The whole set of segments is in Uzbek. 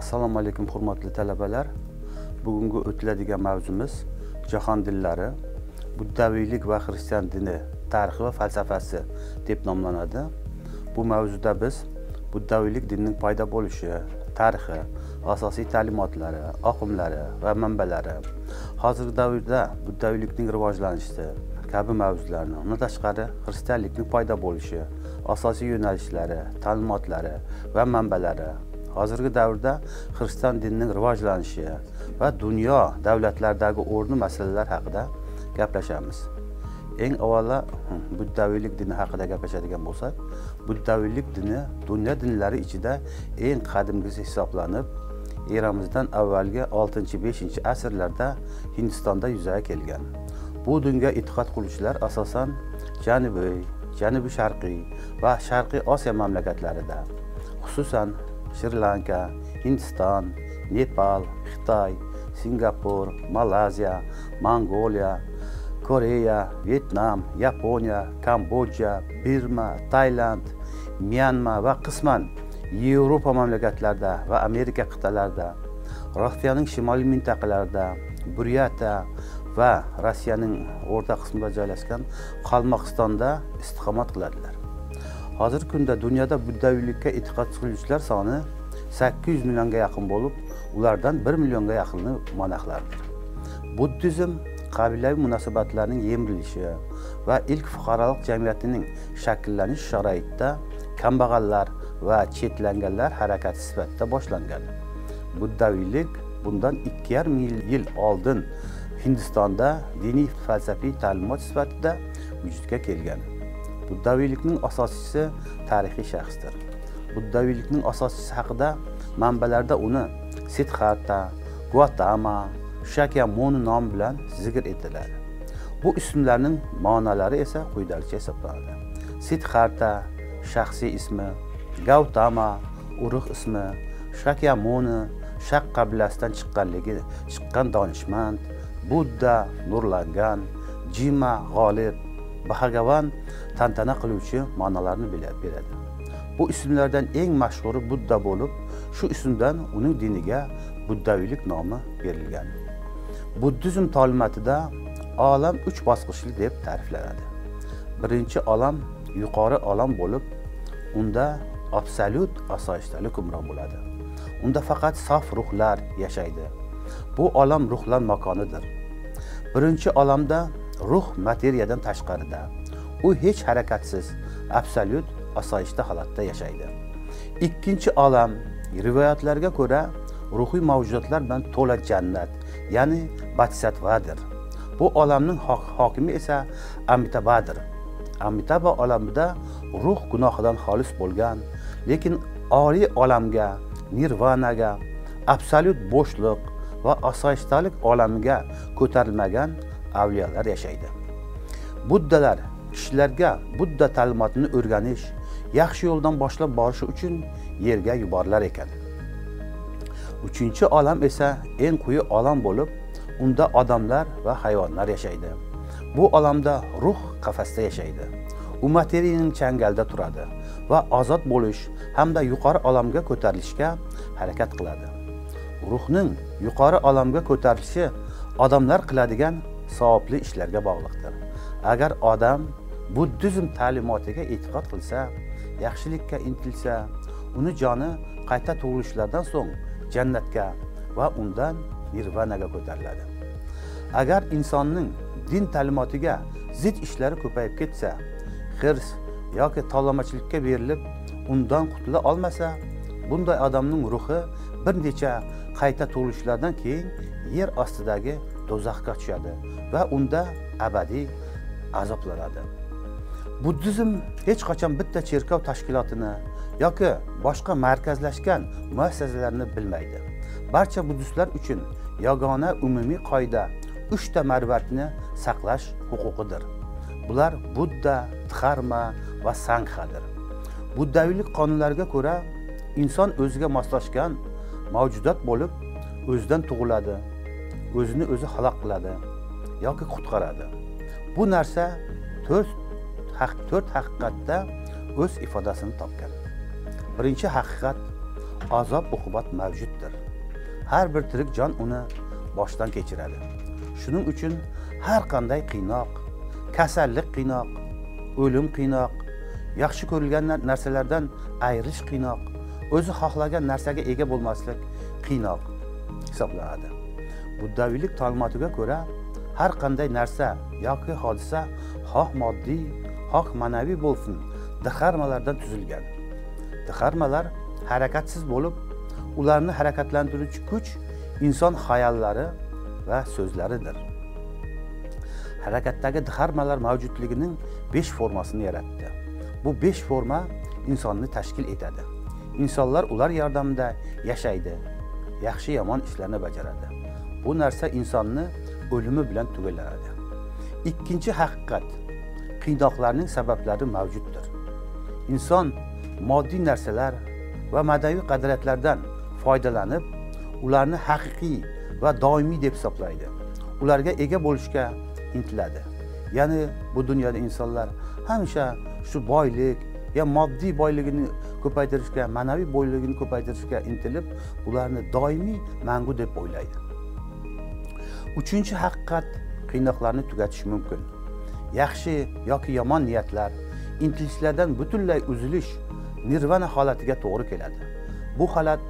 assalomu alaykum hurmatli talabalar. Bugungi o'tiladigan mavzumiz jahon dillari buddaviylik va xristian dini tarixi va falsafasi deb nomlanadi. Bu mavzuda biz buddaviylik dinining paydo bo'lishi tarixi asosiy ta'limotlari oqimlari va manbalari. Hozirgi davrda buddaviylikning rivojlanishi kabi mavzularni undan tashqari xristianlikning paydo bo'lishi asosiy yo'nalishlari ta'limotlari va manbalari hozirgi davrda xristian dinining rivojlanishi va dunyo davlatlaridagi o'rni masalalar haqida gaplashamiz. Eng avvalo hmm, buddaviylik dini haqida gaplashadigan bo'lsak buddaviylik dini dunyo dinlari ichida eng qadimgisi hisoblanib eramizdan avvalgi 6-5 asrlarda hindistonda yuzaga kelgan. Bu dinga e'tiqod qiluvchilar asosan janubiy janubi sharqiy va sharqiy osiyo mamlakatlarida xususan shri lanka hindiston nepal xitoy singapur malayziya mongoliya koreya vyetnam yaponiya kambodja birma tailand myanma va qisman yevropa mamlakatlarida va amerika qit'alarida rossiyaning shimoliy mintaqalarida buryata va rossiyaning o'rta qismida joylashgan qalmoqistonda istiqomat qiladilar. Hozirgi kunda dunyoda buddaviylikka e'tiqod qiluvchilar soni 800 millionga yaqin bo'lib ulardan 1 millionga yaqini monaxlardir buddizm qabilaviy munosabatlarning yemirilishi va ilk fuqarolik jamiyatining shakllanish sharoitida kambag'allar va chetlanganlar harakati sifatida boshlangan. Buddaviylik bundan 2,5 yil oldin hindistonda diniy falsafiy ta'limot sifatida vujudga kelgan. Buddaviylikning asoschisi tarixiy shaxsdir. Buddaviylikning asoschisi haqida manbalarda uni sidxarta guatama shakyamuni nomi bilan zikr etiladi bu ismlarning ma'nolari esa quyidagicha hisoblanadi. Sidxarta shaxsiy ismi gautama urug' ismi shakyamuni shak qabilasidan chiqqanligi chiqqan donishmand budda nurlangan jima g'olib bahagavan tantana qiluvchi ma'nolarni beradi. Bu ismlardan eng mashhuri budda bo'lib shu ismdan uning diniga buddaviylik nomi berilgan. Buddizm ta'limotida olam uch bosqichli deb ta'riflanadi. Birinchi olam yuqori olam bo'lib unda absolyut osoyishtalik hukmron bo'ladi. Unda faqat sof ruhlar yashaydi. Bu olam ruhlar makonidir. Birinchi olamda ruh materiyadan tashqarida u hech harakatsiz absolyut osoyishta holatda yashaydi. Ikkinchi olam rivoyatlarga ko'ra ruhiy mavjudotlar bilan to'la jannat ya'ni batsatvadir bu olamning hokimi esa amitabadir. Amitaba olamida ruh gunohidan xolis bo'lgan lekin oliy olamga nirvanaga absolyut bo'shliq va osoyishtalik olamiga ko'tarilmagan avliyolar yashaydi. Buddalar kishilarga budda ta'limotini o'rganish yaxshi yo'ldan boshlab borishi uchun yerga yuborilar ekan. Uchinchi olam esa eng quyi olam bo'lib unda odamlar va hayvonlar yashaydi. Bu olamda ruh qafasda yashaydi. U materiyaning changalida turadi va ozod bo'lish hamda yuqori olamga ko'tarilishga harakat qiladi. Ruhning yuqori olamga ko'tarilishi odamlar qiladigan savobli ishlarga bog'liqdir. Agar odam buddizm ta'limotiga e'tiqod qilsa yaxshilikka intilsa uni joni qayta tug'ilishlardan so'ng jannatga va undan nirvanaga ko'tariladi. Agar insonning din ta'limotiga zid ishlari ko'payib ketsa hirs yoki tovlamachilikka berilib undan qutula olmasa bunday odamning ruhi bir necha qayta tug'ilishlardan keyin yer ostidagi do'zaxga tushadi va unda abadiy azoblanadi. Buddizm hech qachon bitta cherkov tashkilotini yoki boshqa markazlashgan muassasalarni bilmaydi. Barcha buddistlar uchun yagona umumiy qoida uchta marvatni saqlash huquqidir. Bular budda dharma va sanghadir. Buddaviylik qonunlariga ko'ra inson o'ziga moslashgan mavjudot bo'lib o'zidan tug'iladi o'zini o'zi halok qiladi yoki qutqaradi. Bu narsa to'rt to'rt haqiqatda o'z ifodasini topgan. Birinchi haqiqat azob uqubat mavjuddir. Har bir tirik jon uni boshdan kechiradi. Shuning uchun har qanday qiynoq kasallik qiynoq o'lim qiynoq yaxshi ko'rilgan narsalardan ayrilish qiynoq o'zi xohlagan narsaga ega bo'lmaslik qiynoq hisoblanadi. Buddaviylik ta'limotiga ko'ra har qanday narsa yoki hodisa xoh moddiy xoh ma'naviy bo'lsin. Dixarmalardan tuzilgan. Dixarmalar harakatsiz bo'lib ularni harakatlantiruvchi kuch inson xayollari va so'zlaridir. Harakatdagi dixarmalar mavjudligining besh formasini yaratdi. Bu besh forma insonni tashkil etadi. Insonlar ular yordamida yashaydi yaxshi yomon ishlarni bajaradi. Bu narsa insonni o'limi bilan tugallanadi ikkinchi haqiqat qiynoqlarning sabablari mavjuddir. Inson moddiy narsalar va ma'naviy qadriyatlardan foydalanib ularni haqiqiy va doimiy deb hisoblaydi. Ularga ega bo'lishga intiladi. Ya'ni bu dunyoda insonlar hamisha shu boylik ya moddiy boyligini ko'paytirishga ma'naviy boyligini ko'paytirishga intilib ularni doimiy mangu deb o'ylaydi. Uchinchi haqiqat qiynoqlarni tugatish mumkin. Yaxshi yoki yomon niyatlar intilishlardan butunlay uzilish nirvana holatiga to'g'ri keladi. Bu holat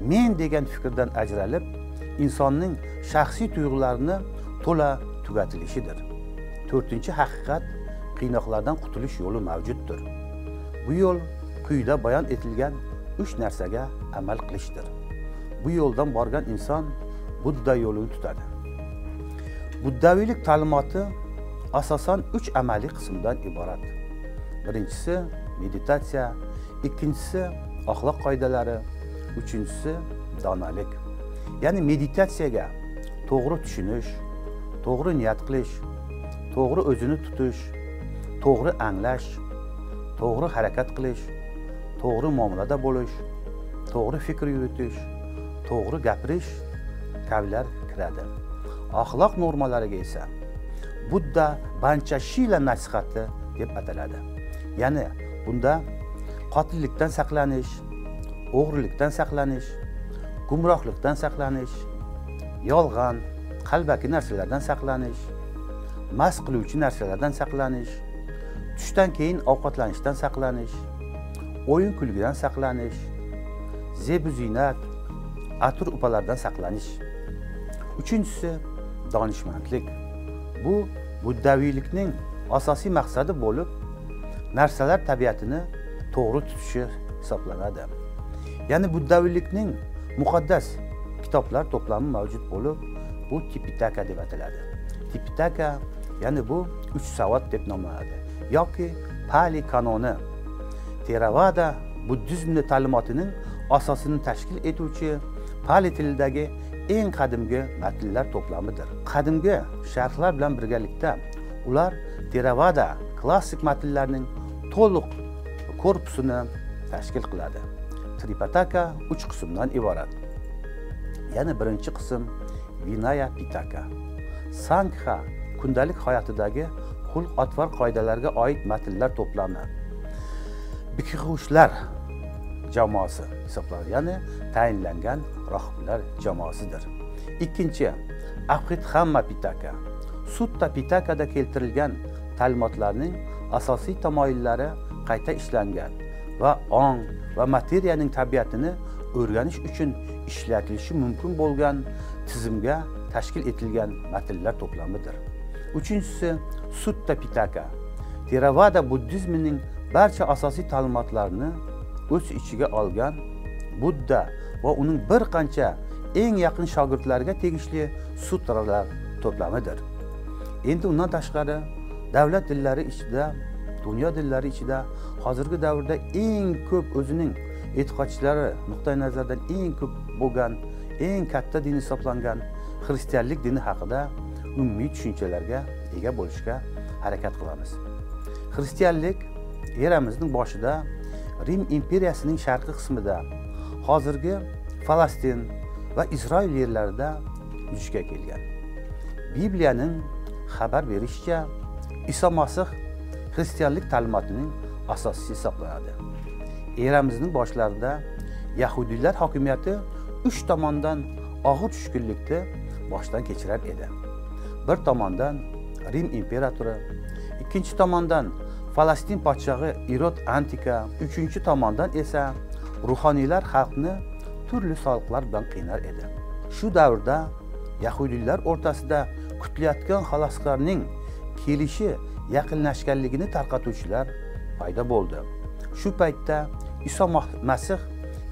men degan fikrdan ajralib insonning shaxsiy tuyg'ularini to'la tugatilishidir to'rtinchi haqiqat qiynoqlardan qutulish yo'li mavjuddir. Bu yo'l quyida bayon etilgan uch narsaga amal qilishdir. Bu yo'ldan borgan inson budda yo'lini tutadi. Buddaviylik ta'limoti asosan uch amaliy qismdan iborat. Birinchisi meditatsiya ikkinchisi axloq qoidalari uchinchisi donalik. Ya'ni meditatsiyaga to'g'ri tushunish to'g'ri niyat qilish to'g'ri o'zini tutish to'g'ri anglash to'g'ri harakat qilish to'g'ri muomalada bo'lish to'g'ri fikr yuritish to'g'ri gapirish kabilar kiradi. Axloq normalariga esa budda bancha shila nasihati deb ataladi. Ya'ni bunda qotillikdan saqlanish o'g'rilikdan saqlanish gumrohlikdan saqlanish yolg'on qalbaki narsalardan saqlanish mast qiluvchi narsalardan saqlanish tushdan keyin ovqatlanishdan saqlanish o'yin kulgidan saqlanish zebu ziynat atir upalardan saqlanish. Uchinchisi donishmandlik. Bu buddaviylikning asosiy maqsadi bo'lib narsalar tabiatini to'g'ri tutishi hisoblanadi. Ya'ni buddaviylikning muqaddas kitoblar to'plami mavjud bo'lib bu tipitaka deb ataladi. Tipitaka ya'ni bu uch savat deb nomlanadi. Yoki pali kanoni teravada buddizmni ta'limotining asosini tashkil etuvchi pali tilidagi eng qadimgi matnlar to'plamidir. Qadimgi sharhlar bilan birgalikda ular teravada klassik matnlarning to'liq korpusini tashkil qiladi. Tripataka uch qismdan iborat. Ya'ni birinchi qism vinaya pitaka. Sangha kundalik hayotidagi xulq atvor qoidalarga oid matnlar to'plami. Bikhushlar jamoasi hisoblanadi. Ya'ni tayinlangan rohiblar jamoasidir. Ikkinchi hamma pitaka. Sutta pitakada keltirilgan ta'limotlarning asosiy tamoyillari qayta ishlangan va ong va materiyaning tabiatini o'rganish uchun ishlatilishi mumkin bo'lgan tizimga tashkil etilgan matnlar to'plamidir. Uchinchisi sutta pitaka. Teravada buddizmining barcha asosiy ta'limotlarini o'z ichiga olgan budda va uning bir qancha eng yaqin shogirdlariga tegishli sutralar to'plamidir. Endi undan tashqari davlat dillari ichida dunyo dillari ichida hozirgi davrda eng ko'p o'zining e'tiqodchilari nuqtai nazaridan eng ko'p bo'lgan eng katta din hisoblangan xristianlik dini haqida umumiy tushunchalarga ega bo'lishga harakat qilamiz. Xristianlik eramizning boshida rim imperiyasining sharqi qismida. Hozirgi falastin va isroil yerlarida vujudga kelgan. Bibliyaning xabar berishicha iso masih xristianlik ta'limotining asoschisi hisoblanadi. Eramizning boshlarida yahudiylar hokimiyati uch tomondan og'ir tushkunlikni boshdan kechirar edi. Bir tomondan rim imperatori ikkinchi tomondan falastin podshohi irod antika uchinchi tomondan esa ruhoniylar xalqni turli soliqlar bilan qiynar edi. Shu davrda yahudiylar o'rtasida kutilayotgan xaloskorning kelishi yaqinlashganligini tarqatuvchilar paydo bo'ldi. Shu paytda iso masih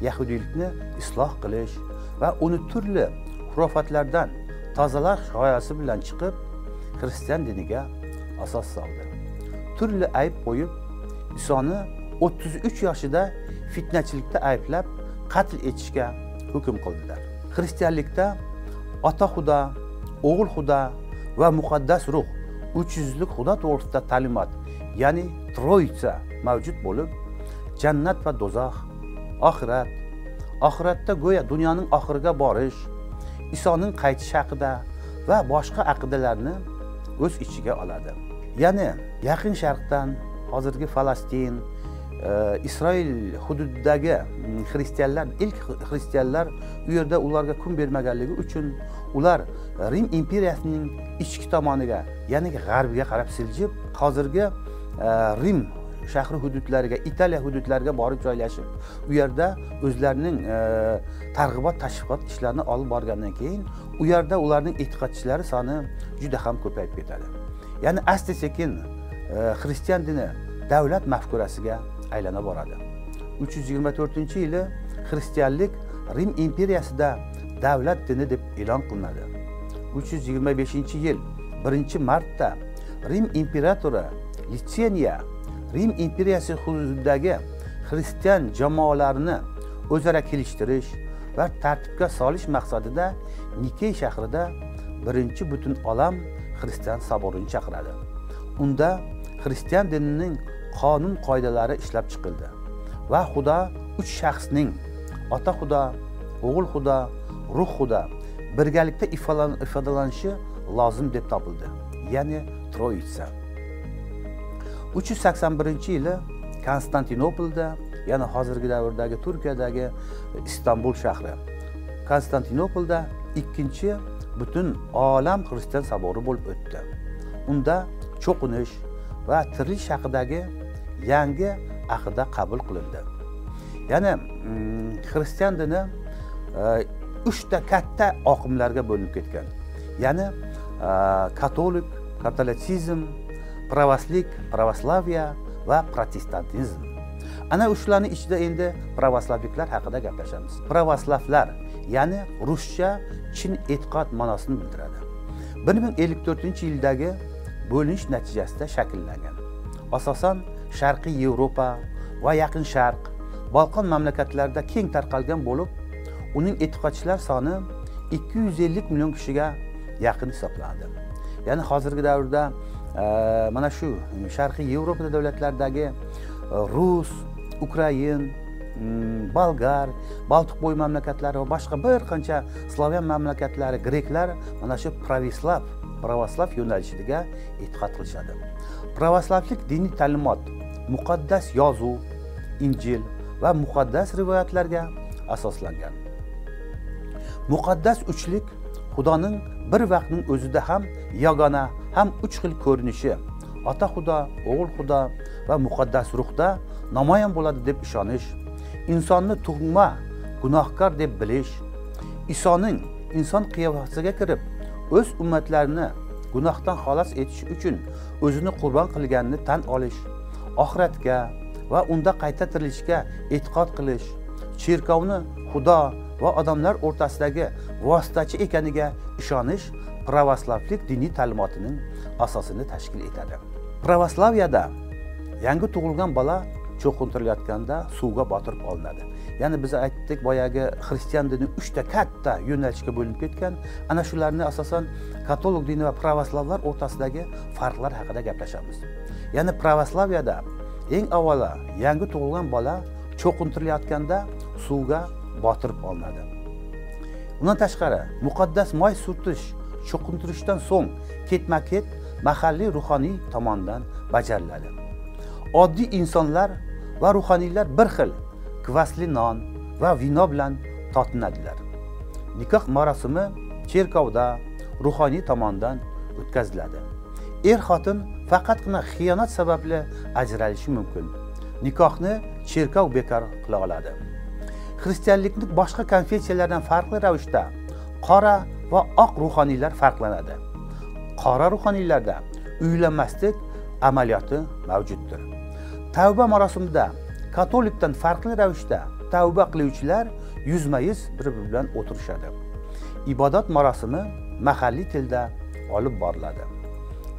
yahudiylikni isloh qilish va uni turli xurofatlardan tozalash g'oyasi bilan chiqib xristian diniga asos soldi. Turli ayb qo'yib isoni o'ttiz uch yoshida fitnachilikda ayblab qatl etishga hukm qildilar. Xristianlikda ota xudo o'g'il xudo va muqaddas ruh uch yuzlik xudo to'g'risida ta'limot ya'ni troitsa mavjud bo'lib jannat va do'zax oxirat oxiratda go'yo dunyoning oxiriga borish isoning qaytishi haqida va boshqa aqidalarni o'z ichiga oladi. Ya'ni yaqin sharqdan hozirgi falastin e, isroil hududidagi mm, xristianlar ilk xristianlar u yerda ularga kun bermaganligi uchun ular rim imperiyasining ichki tomoniga ya'ni g'arbiga qarab siljib hozirgi e, rim shahri hududlariga italiya hududlariga borib joylashib u yerda o'zlarining e, targ'ibot tashviqot ishlarini olib borgandan keyin u yerda ularning e'tiqodchilari soni juda ham ko'payib ketadi. Ya'ni asta sekin xristian dini davlat mafkurasiga aylana boradi uch yuz yigirma to'rtinchi yili xristianlik rim imperiyasida davlat dini deb e'lon qilinadi uch yuz yigirma beshinchi yil birinchi martda rim imperatori litseniya rim imperiyasi hududidagi xristian jamoalarini o'zaro kelishtirish va tartibga solish maqsadida nikey shahrida birinchi butun olam xristian soborini chaqiradi unda xristian dinining qonun qoidalari ishlab chiqildi. Va xudo uch shaxsning ota xudo o'g'il xudo ruh xudo birgalikda ifodalanishi lozim deb topildi. Ya'ni troitsa. uch yuz sakson birinchi yili konstantinopolda ya'ni hozirgi davrdagi turkiyadagi istanbul shahri. Konstantinopolda ikkinchi butun olam xristian sobori bo'lib o'tdi. Unda cho'qinish va tirilish haqidagi yangi aqida qabul qilindi. Ya'ni mm, xristian dini e, uchta katta oqimlarga bo'linib ketgan. Ya'ni e, katolik katolitsizm pravoslik pravoslaviya va protestantizm. Ana ushlarni ichida endi pravoslavliklar haqida gaplashamiz. Pravoslavlar ya'ni ruscha chin e'tiqod ma'nosini bildiradi. Bir ming ellik to'rtinchi yildagi bo'linish natijasida shakllangan. Asosan sharqiy yevropa va yaqin sharq bolqon mamlakatlarida keng tarqalgan bo'lib uning e'tiqodchilar soni ikki yuz ellik million kishiga yaqin hisoblanadi. Ya'ni hozirgi davrda e, mana shu sharqiy yevropa davlatlaridagi e, rus ukrain bolgar bolgar boltiqbo'yi mamlakatlari va boshqa bir qancha slavyan mamlakatlari greklar mana shu pravislav pravoslav yo'nalishiga e'tiqod qilishadi. Pravoslavlik diniy ta'limot muqaddas yozuv injil va muqaddas rivoyatlarga asoslangan. Muqaddas uchlik xudoning bir vaqtning o'zida ham yagona ham uch xil ko'rinishi ota xudo o'g'il xudo va muqaddas ruhda namoyon bo'ladi deb ishonish insonni tug'ma gunohkor deb bilish isoning inson qiyofasiga kirib o'z ummatlarini gunohdan xalos etish uchun o'zini qurbon qilganini tan olish oxiratga va unda qayta tirilishga e'tiqod qilish cherkovni xudo va odamlar o'rtasidagi vositachi ekaniga ishonish pravoslavlik diniy ta'limotining asosini tashkil etadi. Pravoslaviyada yangi tug'ilgan bola cho'qintirilayotganda suvga botirib olinadi. Ya'ni biz aytdik boyagi xristian dini uchta katta yo'nalishga bo'linib ketgan. Ana shularni asosan katolik dini va pravoslavlar o'rtasidagi farqlar haqida gaplashamiz. Ya'ni pravoslaviyada eng avvalo yangi tug'ilgan bola cho'qintirilayotganda suvga botirib olinadi. Undan tashqari muqaddas moy surtish cho'qintirishdan so'ng ketma ket mahalliy ruhoniy tomonidan bajariladi. Oddiy insonlar va ruhoniylar bir xil kvasli non va vino bilan totinadilar nikoh marosimi cherkovda ruhoniy tomonidan o'tkaziladi. Er xotin faqatgina xiyonat sababli ajralishi mumkin. Nikohni cherkov bekor qila oladi. Xristianlikni boshqa konfessiyalardan farqli ravishda qora va oq ruhoniylar farqlanadi. Qora ruhoniylarda uylanmaslik amaliyoti mavjuddir. Tavba marosimida katolikdan farqli ravishda tavba qiluvchilar yuzma yuz bir biri bilan o'tirishadi. Ibodat marosimi mahalliy tilda olib boriladi.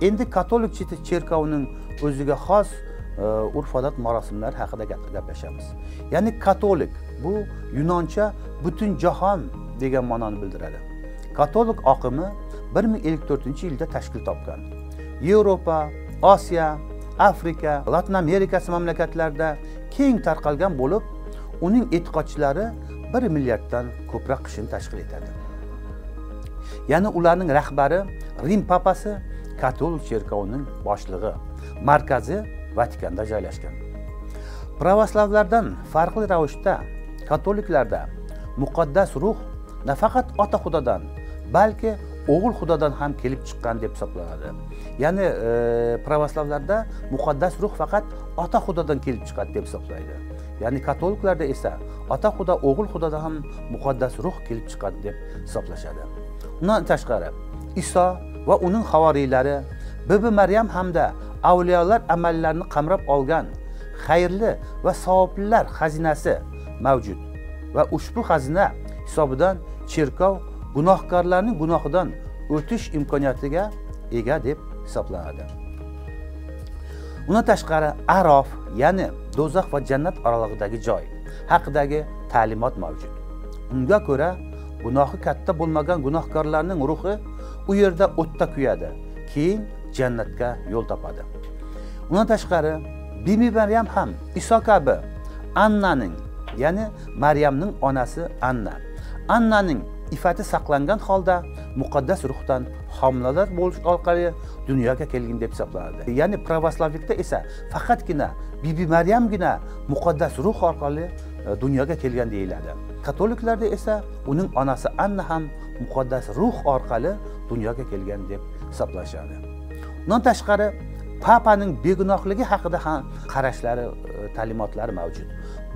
Endi katolik cherkovining o'ziga xos e, urf odat marosimlari haqida gaplashamiz. Ya'ni katolik bu yunoncha butun jahon degan ma'noni bildiradi. Katolik oqimi bir ming ellik to'rtinchi yilda tashkil topgan. Yevropa osiyo afrika latin amerikasi mamlakatlarida keng tarqalgan bo'lib uning e'tiqodchilari bir milliarddan ko'proq kishini tashkil etadi. Ya'ni ularning rahbari rim papasi katolik cherkovining boshlig'i markazi vatikanda joylashgan. Pravoslavlardan farqli ravishda katoliklarda muqaddas ruh nafaqat ota xudodan balki o'g'il xudodan ham kelib chiqqan deb hisoblanadi. Ya'ni e, pravoslavlarda muqaddas ruh faqat ota xudodan kelib chiqadi deb hisoblaydi. Ya'ni katoliklarda esa ota xudo o'g'il xudodan ham muqaddas ruh kelib chiqadi deb hisoblashadi. Undan tashqari iso va uning havoriylari bibi maryam hamda avliyolar amallarini qamrab olgan xayrli va savoblilar xazinasi mavjud va ushbu xazina hisobidan cherkov gunohkorlarning gunohidan o'tish imkoniyatiga ega deb hisoblanadi. Undan tashqari arof ya'ni do'zax va jannat oralig'idagi joy haqidagi ta'limot mavjud. Unga ko'ra gunohi katta bo'lmagan gunohkorlarning ruhi u yerda o'tda kuyadi keyin jannatga yo'l topadi. Undan tashqari bibi maryam ham iso kabi annaning ya'ni maryamning onasi anna. Annaning ifati saqlangan holda muqaddas ruhdan homilador bo'lish orqali dunyoga kelgan deb hisoblanadi. Ya'ni pravoslavlikda esa faqatgina bibi maryamgina muqaddas ruh orqali e, dunyoga kelgan deyiladi. Katoliklarda esa uning onasi anna ham muqaddas ruh orqali dunyoga kelgan deb hisoblashadi. Undan tashqari papaning begunohligi haqida ham qarashlari e, ta'limotlari mavjud.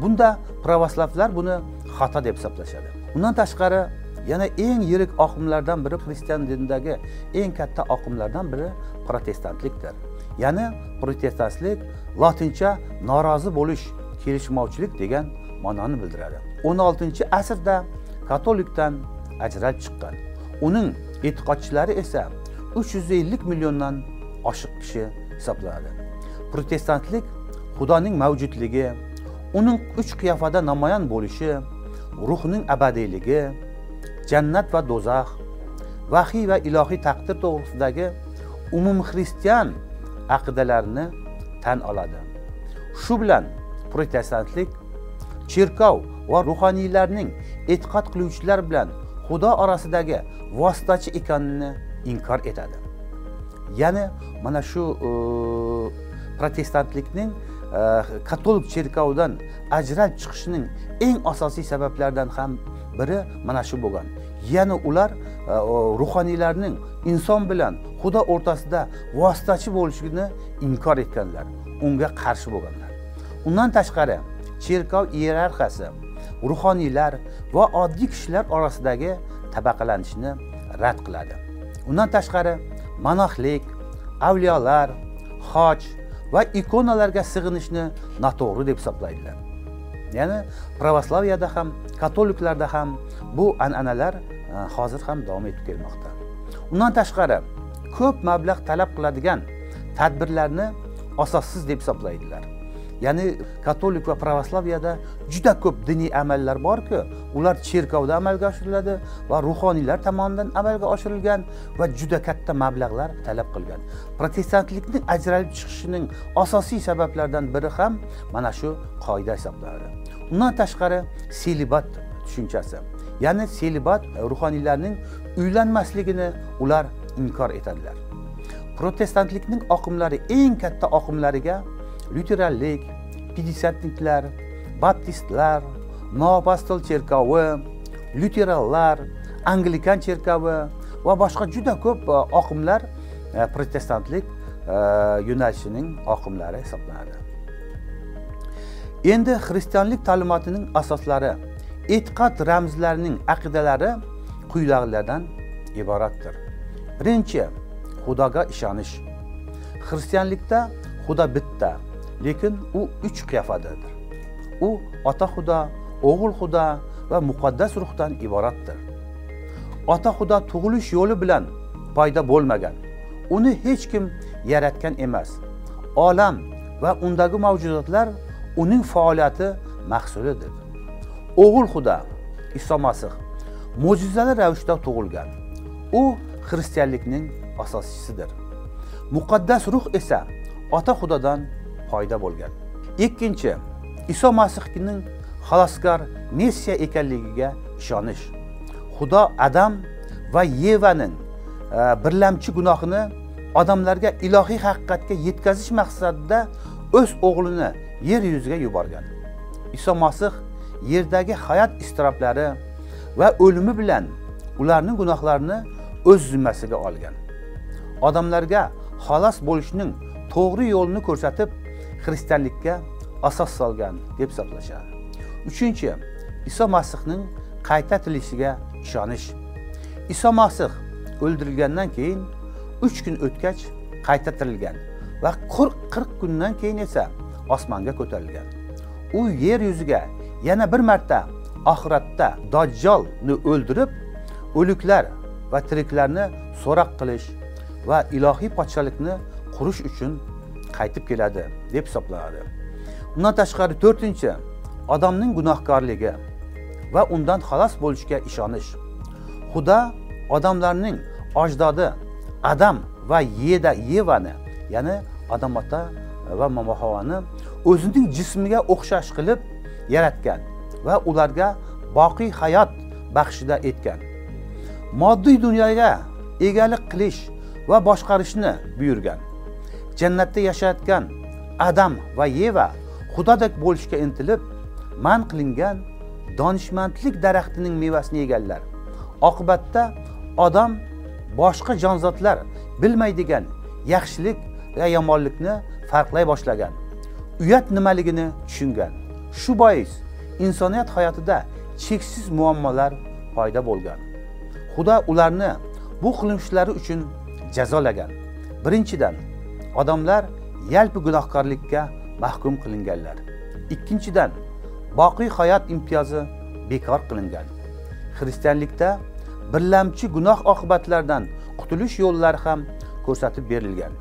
Bunda pravoslavlar buni xato deb hisoblashadi. Undan tashqari yana eng yirik oqimlardan biri xristian dinidagi eng katta oqimlardan biri protestantlikdir. Ya'ni protestantlik lotincha norozi bo'lish kelishmovchilik degan ma'noni bildiradi. O'n oltinchi asrda katolikdan ajralib chiqqan. Uning e'tiqodchilari esa uch yuz ellik milliondan oshiq kishi hisoblanadi. Protestantlik xudoning mavjudligi uning uch qiyofada namoyon bo'lishi ruhning abadiyligi jannat va do'zax vahiy va ilohiy taqdir to'g'risidagi umumxristian aqidalarni tan oladi. Shu bilan protestantlik cherkov va ruhoniylarning e'tiqod qiluvchilar bilan xudo orasidagi vositachi ekanini inkor etadi. Ya'ni mana shu e, protestantlikning e, katolik cherkovidan ajralib chiqishining eng asosiy sabablaridan ham biri mana shu bo'lgan. Ya'ni ular e, ruhoniylarning inson bilan xudo o'rtasida vositachi bo'lishini inkor etganlar unga qarshi bo'lganlar. Undan tashqari cherkov iyerarxiyasi ruhoniylar va oddiy kishilar orasidagi tabaqalanishni rad qiladi. Undan tashqari manohlik avliyolar hoj va ikonalarga sig'inishni noto'g'ri deb hisoblaydilar. Ya'ni pravoslaviyada ham katoliklarda ham bu an'analar e, hozir ham davom etib kelmoqda. Undan tashqari ko'p mablag' talab qiladigan tadbirlarni asossiz deb hisoblaydilar. Ya'ni katolik va pravoslaviyada juda ko'p diniy amallar borku ular cherkovda amalga oshiriladi va ruhoniylar tomonidan amalga oshirilgan va juda katta mablag'lar talab qilgan. Protestantlikning ajralib chiqishining asosiy sabablaridan biri ham mana shu qoida hisoblanadi undan tashqari selibat tushunchasi. Ya'ni selibat e, ruhoniylarning uylanmasligini ular inkor etadilar. Protestantlikning oqimlari eng katta oqimlariga lyuteranlik pidesantniklar baptistlar noapostol cherkovi lyuteranlar anglikan cherkovi va boshqa juda ko'p e, oqimlar e, protestantlik yo'nalishining oqimlari hisoblanadi. Endi xristianlik ta'limotining asoslari. E'tiqod ramzlarining aqidalari quyidagilardan iboratdir. Birinchi xudoga ishonish. Xristianlikda xudo bitta lekin u uch qiyofadadir u ota xudo o'g'il xudo va muqaddas ruhdan iboratdir. Ota xudo tug'ilish yo'li bilan paydo bo'lmagan. Uni hech kim yaratgan emas. Olam va undagi mavjudotlar uning faoliyati mahsulidir. O'g'il xudo iso masih mo'jizali ravishda tug'ilgan. U xristianlikning asoschisidir. Muqaddas ruh esa ota xudodan paydo bo'lgan. Ikkinchi iso masihning xaloskor messiya ekanligiga ishonish. Xudo adam va yevaning e, birlamchi gunohini odamlarga ilohiy haqiqatga yetkazish maqsadida o'z o'g'lini yer yuziga yuborgan. Iso masih yerdagi hayot iztiroblari va o'limi bilan ularning gunohlarini o'z zimmasiga olgan. Odamlarga xalos bo'lishning to'g'ri yo'lini ko'rsatib xristianlikka asos solgan deb hisoblashadi uchinchi iso masihning qayta tirilishiga ishonish. Iso masih o'ldirilgandan keyin uch kun o'tgach qayta tirilgan va qirq kundan keyin esa osmonga ko'tarilgan. U yer yuziga yana bir marta oxiratda dojjolni o'ldirib o'liklar va tiriklarni so'roq qilish va ilohiy podshohlikni qurish uchun qaytib keladi deb hisoblanadi. Undan tashqari to'rtinchi odamning gunohkorligi va undan xalos bo'lishga ishonish. Xudo odamlarning ajdodi adam va yeda yevani ya'ni odam ota va momo havoni o'zining jismiga o'xshash qilib yaratgan va ularga boqiy hayot baxshida etgan. Moddiy dunyoga egalik qilish va boshqarishni buyurgan. Jannatda yashayotgan adam va yeva xudodek bo'lishga intilib man qilingan donishmandlik daraxtining mevasini yeganlar. Oqibatda odam boshqa jonzotlar bilmaydigan yaxshilik va yomonlikni farqlay boshlagan. Uyat nimaligini tushungan. Shu bois insoniyat hayotida cheksiz muammolar paydo bo'lgan. Xudo ularni bu qilmishlari uchun jazolagan. Birinchidan odamlar yalpi gunohkorlikka mahkum qilinganlar. Ikkinchidan boqiy hayot imtiyozi bekor qilingan. Xristianlikda birlamchi gunoh oqibatlaridan qutulish yo'llari ham ko'rsatib berilgan.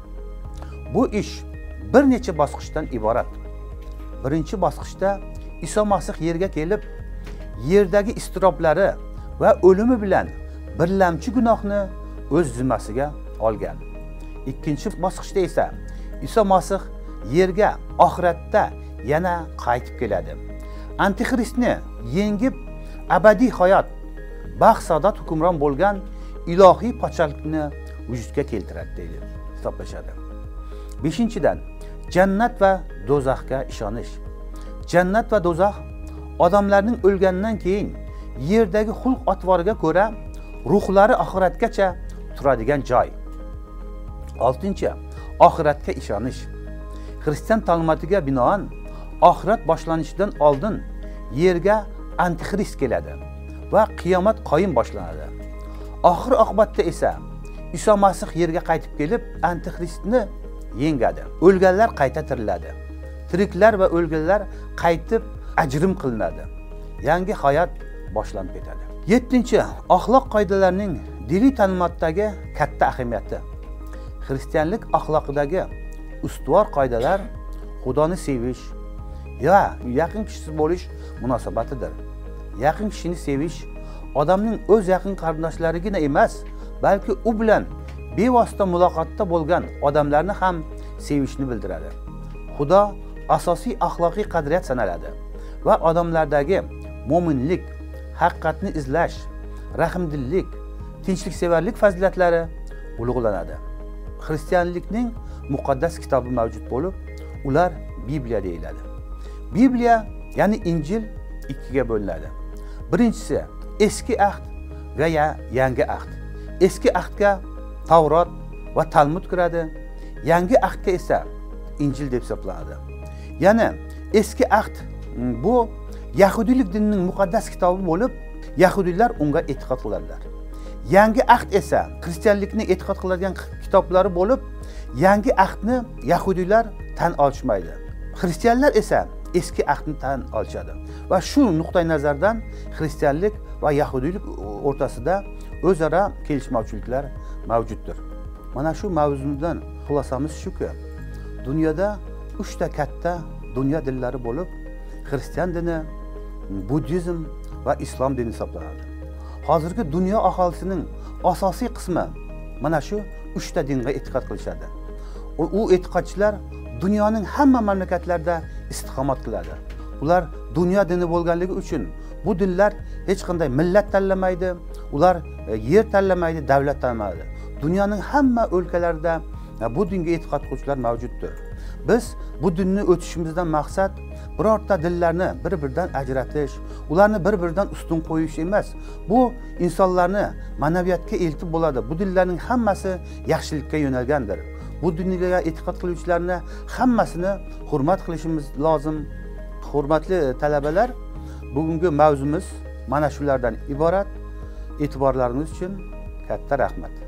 Bu ish bir necha bosqichdan iborat. Birinchi bosqichda iso masih yerga kelib yerdagi iztiroblari va o'limi bilan birlamchi gunohni o'z zimmasiga olgan. Ikkinchi bosqichda esa iso masih yerga oxiratda yana qaytib keladi. Antixristni yengib abadiy hayot baxt saodat hukmron bo'lgan ilohiy podshohlikni vujudga keltiradi deydi hisoblashadi. Beshinchidan jannat va do'zaxga ishonish. Jannat va do'zax odamlarning o'lgandan keyin yerdagi xulq atvoriga ko'ra ruhlari oxiratgacha turadigan joy. Oltinchi oxiratga ishonish. Xristian ta'limotiga binoan oxirat boshlanishidan oldin yerga antixrist keladi va qiyomat qoyim boshlanadi. Oxir oqibatda esa iso masih yerga qaytib kelib antixristni yengadi. O'lganlar qayta tiriladi. Tiriklar va o'lganlar qaytib ajrim qilinadi. Yangi hayot boshlanib ketadi. Yettinchi axloq qoidalarining diniy ta'limotdagi katta ahamiyati. Xristianlik axloqidagi ustuvor qoidalar xudoni sevish va yaqin kishisi bo'lish munosabatidir. Yaqin kishini sevish odamning o'z yaqin qarindoshlarigina emas balki u bilan bevosita muloqotda bo'lgan odamlarni ham sevishni bildiradi. Xudo asosiy axloqiy qadriyat sanaladi va odamlardagi mo'minlik haqiqatni izlash rahmdillik tinchliksevarlik fazilatlari ulug'lanadi. Xristianlikning muqaddas kitobi mavjud bo'lib ular bibliya deyiladi. Bibliya ya'ni injil ikkiga bo'linadi. Birinchisi eski ahd va ya yangi ahd. Eski ahdga tavrot va talmud kiradi. Yangi ahdga esa injil deb hisoblanadi yana eski ahd mm, bu yahudiylik dinining muqaddas kitobi bo'lib yahudiylar unga e'tiqod qiladilar. Yangi ahd esa xristianlikni e'tiqod qiladigan kitoblari bo'lib yangi ahdni yahudiylar tan olishmaydi. Xristianlar esa eski ahdni tan olishadi va shu nuqtai nazardan xristianlik va yahudiylik o'rtasida o'zaro kelishmovchiliklar mavjuddir. Mana shu mavzudan xulosamiz shuki dunyoda uchta katta dunyo dinlari bo'lib xristian dini buddizm va islom dini hisoblanadi. Hozirgi dunyo aholisining asosiy qismi mana shu uchta dinga e'tiqod qilishadi. U e'tiqodchilar dunyoning hamma mamlakatlarida istiqomat qiladi. Ular dunyo dini bo'lganligi uchun bu dinlar hech qanday millat tanlamaydi ular e, yer tanlamaydi davlat tanlamaydi. Dunyoning hamma o'lkalarida e, bu dinga e'tiqod qiluvchilar mavjuddir. Biz bu dinni o'tishimizdan maqsad birorta dinlarni bir biridan ajratish ularni bir biridan ustun qo'yish emas. Bu insonlarni ma'naviyatga eltib bo'ladi. Bu dinlarning hammasi yaxshilikka yo'nalgandir. Bu dinga e'tiqod qiluvchilarni hammasini hurmat qilishimiz lozim. Hurmatli e, talabalar bugungi mavzumiz mana shulardan iborat. E'tiborlaringiz uchun katta rahmat.